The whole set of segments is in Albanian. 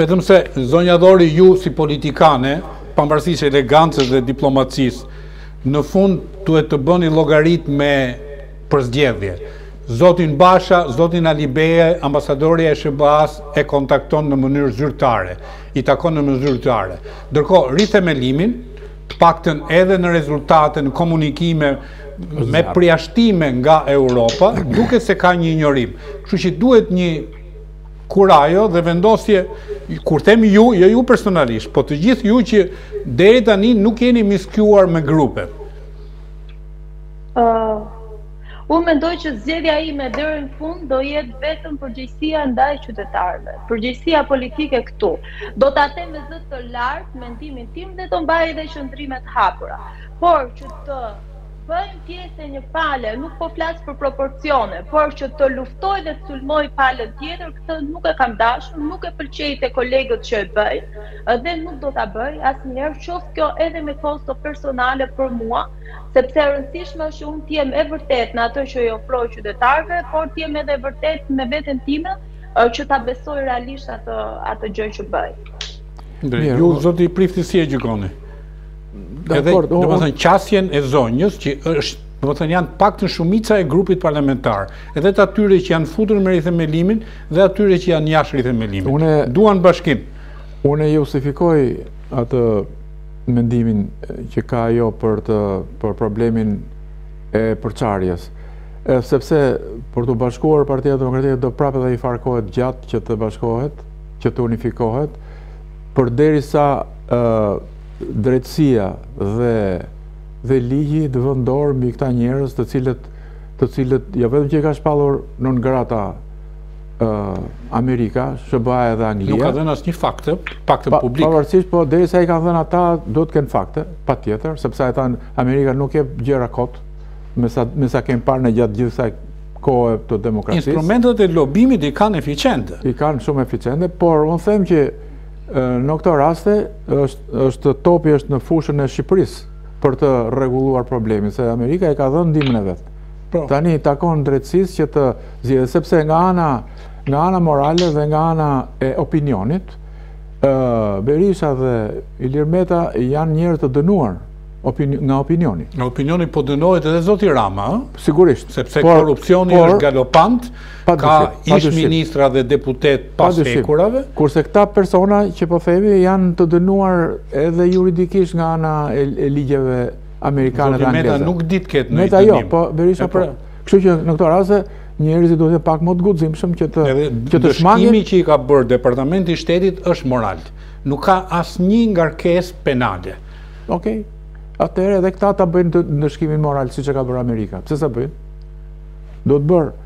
Vetëm se, zonja Dhori, ju si politikane, pavarësisht elegancës dhe diplomacisë, në fund duhet të bëni llogaritë me përzgjedhje. Zotin Basha, zotin Alibeaj, ambasadorja e SHBA-së e kontakton në mënyrë zyrtare, i takon në mënyrë zyrtare. Ndërkohë, rithemelimin, të paktën edhe në rezultate, në komunikime, me përjashtime nga Europa, duket se ka një injorim. Kështu që duhet një kurajo dhe vendosje, kur them ju, jo ju personalisht, po të gjithë ju që deri tani nuk jeni miksuar me grupet? Uh, unë mendoj që zgjedhja ime deri në fund do jetë vetëm përgjegjësia ndaj qytetarëve, përgjegjësia politike këtu. Do ta them me zë të lartë mendimin tim dhe do mbaj edhe qëndrime të hapura. Por që të bëhem pjesë e një pale, nuk po flas për proporcione, por që të luftoj dhe të sulmoj palën tjetër, këtë nuk e kam dashur, nuk e pëlqej te kolegët që e bëjnë dhe nuk do ta bëj asnjëherë, qoftë kjo edhe me kosto personale për mua, sepse e rëndësishme është që unë të jem e vërtetë në atë që i ofroj qytetarëve, por të jem edhe e vërtetë me veten time që ta besoj realisht atë atë gjë që bëj. Mirë, ju zoti Prifti si e gjykoni? Edhe, domethënë, qasjen e zonjës, që është, domethënë, janë paktën shumica e grupit parlamentar, edhe të atyre që janë futur me rithemelimin, dhe atyre që janë jashtë rithemelimit. Unë, Duan bashkim. Unë e justifikoj atë mendimin që ka ajo për, të, për problemin e përçarjes. E, sepse për t'u bashkuar Partia Demokratike do prapë dhe një farë kohe të gjatë që të bashkohet, që të unifikohet, përderisa drejtësia dhe dhe ligji të vërë dorë mbi këta njerëz të cilët të cilët jo vetëm që i ka shpallur non grata Amerika, SHBA edhe Anglia. Nuk ka dhënë asnjë fakt, fakt publik. Pavarësisht po derisa i kanë dhënë ata, do të kenë fakte, patjetër, sepse ata Amerika nuk jep gjëra kot, me sa me sa kemi parë në gjatë gjithë kësaj kohë të demokracisë. Instrumentet e lobimit i kanë eficiente. I kanë shumë eficiente, por unë them që Në këto raste, është topi është në fushën e Shqipërisë për të rregulluar problemin, se Amerika e ka dhënë ndihmën e vet. Po. Tani i takon drejtësisë që të zgjidhet, sepse nga ana, nga ana morale dhe nga ana e opinionit, Berisha dhe Ilir Meta janë njerëz të dënuar nga opinioni. Nga opinioni po dënohet edhe zoti Rama, Sigurisht. Sepse korrupsioni është galopant, ka ish ministra dhe deputetë pas hekurave. Kurse këta persona që po themi janë të dënuar edhe juridikisht nga ana e ligjeve amerikane dhe angleze. Meta nuk di të ketë dënim. Meta jo, po Berisha për... Po. Kështu që në këto raste, njerëzit duhet të jenë pak më të guximshëm që të që të shmangin. Ndëshkimi që i ka bërë Departamenti i Shtetit është moral. Nuk ka asnjë ngarkesë penale. Okej. Atëherë edhe këta ta bëjnë ndëshkimin moral siç e ka bërë Amerika. Pse s'e bëjnë? Duhet bërë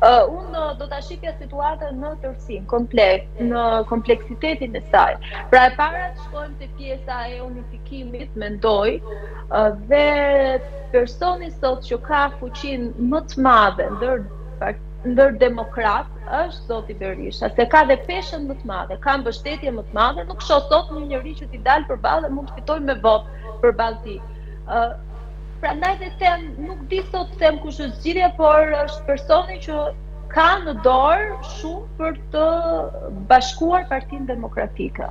Uh, unë do ta shikja situatën në tërësi, komplet, në kompleksitetin e saj. Pra e para të shkojmë te pjesa e unifikimit, mendoj, uh, dhe personi sot që ka fuqinë më të madhe ndër ndër demokratët është zoti Berisha, se ka dhe peshën më të madhe, ka mbështetjen më të madhe, nuk shoh sot një njeri që t'i dalë përballë dhe mund të fitojë me votë përballë tij. Uh, Prandaj dhe them, nuk di sot të them kush është zgjidhja, por është personi që ka në dorë shumë për të bashkuar Partinë Demokratike.